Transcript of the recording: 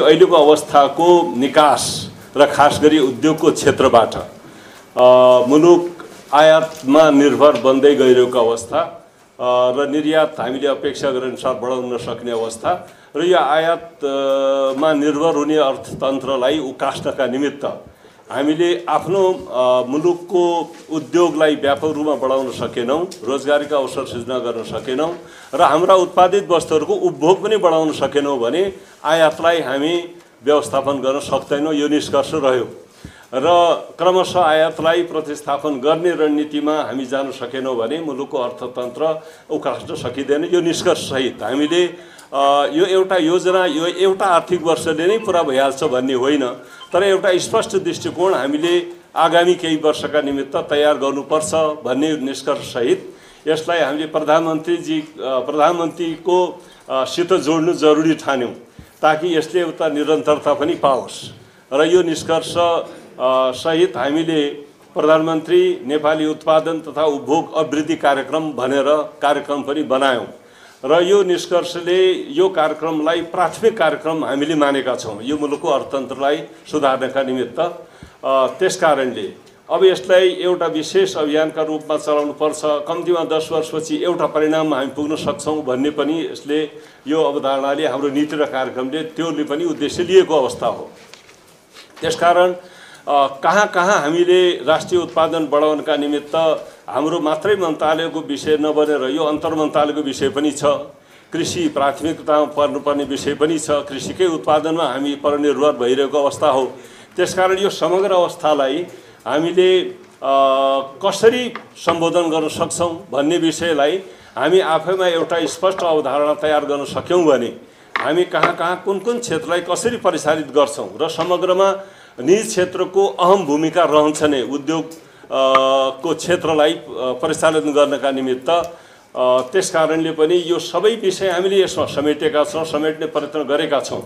अहिलेको अवस्थाको निकास र खास गरी उद्योगको क्षेत्रबाट मुलुक आयातमा निर्भर बन्दै गइरहेको अवस्था र निर्यात हामीले अपेक्षा गरे अनुसार बढाउन नसक्ने अवस्था र यो आयातमा निर्भर हुने अर्थतन्त्रलाई उकास्नका निमित्त हामीले आफ्नो मुलुकको उद्योगलाई व्यापक रूपमा बढाउन सकेनौँ रोजगारीका अवसर सृजना गर्न सकेनौँ र हाम्रा उत्पादित वस्तुहरूको उपभोग पनि बढाउन सकेनौँ भने आयातलाई हामी व्यवस्थापन गर्न सक्दैनौँ यो निष्कर्ष रह्यो। र क्रमशः आयातलाई प्रतिस्थापन गर्ने रणनीतिमा हामी जान सकेनौँ भने मुलुकको अर्थतन्त्र उकास्न सकिँदैन। यो निष्कर्षसहित हामीले यो एउटा योजना यो एउटा आर्थिक वर्षले नै पुरा भइहाल्छ भन्ने होइन। तर एउटा स्पष्ट दृष्टिकोण हामीले आगामी केही वर्षका निमित्त तयार गर्नुपर्छ भन्ने निष्कर्षसहित यसलाई हामीले प्रधानमन्त्रीजी प्रधानमन्त्रीको सित जोड्नु जरुरी ठान्यौँ ताकि यसले एउटा निरन्तरता पनि पाओस्। र यो निष्कर्ष सहित हामीले प्रधानमन्त्री नेपाली उत्पादन तथा उपभोग अभिवृद्धि कार्यक्रम भनेर कार्यक्रम पनि बनायौँ। र यो निष्कर्षले यो कार्यक्रमलाई प्राथमिक कार्यक्रम हामीले मानेका छौँ। यो मुलुकको अर्थतन्त्रलाई सुधार्नका निमित्त। त्यस कारणले अब यसलाई एउटा विशेष अभियानका रूपमा चलाउनु पर्छ। कम्तीमा दस वर्षपछि एउटा परिणाममा हामी पुग्न सक्छौँ भन्ने पनि यसले यो अवधारणाले हाम्रो नीति र कार्यक्रमले त्योले पनि उद्देश्य लिएको अवस्था हो। त्यसकारण कहाँ कहाँ हामीले राष्ट्रिय उत्पादन बढाउनका निमित्त हाम्रो मात्रै मन्त्रालयको विषय नबनेर यो अन्तर मन्त्रालयको विषय पनि छ कृषि प्राथमिकतामा पर्नुपर्ने विषय पनि छ कृषिकै उत्पादनमा हामी परनिर्भर भइरहेको अवस्था हो। त्यसकारण यो समग्र अवस्थालाई हामीले कसरी सम्बोधन गर्न सक्छौँ भन्ने विषयलाई हामी आफैमा एउटा स्पष्ट अवधारणा तयार गर्न सक्यौँ भने हामी कहाँ कहाँ कुन कुन क्षेत्रलाई कसरी परिचालित गर्छौँ र समग्रमा निज क्षेत्रको अहम भूमिका रहन्छ नै उद्योग को क्षेत्रलाई परिचालन गर्नका निमित्त त्यस कारणले पनि यो सबै विषय हामीले यसमा समेटेका छौँ समेट्ने प्रयत्न गरेका छौँ।